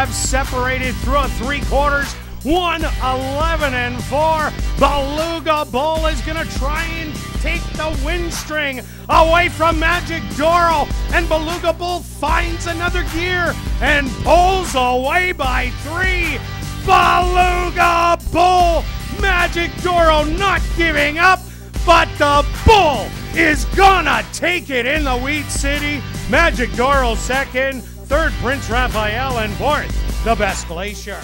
have separated through three quarters. One 11 and 4. Beluga Bull is going to try and take the win string away from Magic Doro. And Beluga Bull finds another gear and pulls away by three. Beluga Bull! Magic Doro not giving up, but the Bull is gonna take it in the Wheat City. Magic Doro second, third Prince Raphael, and fourth, the best Glacier.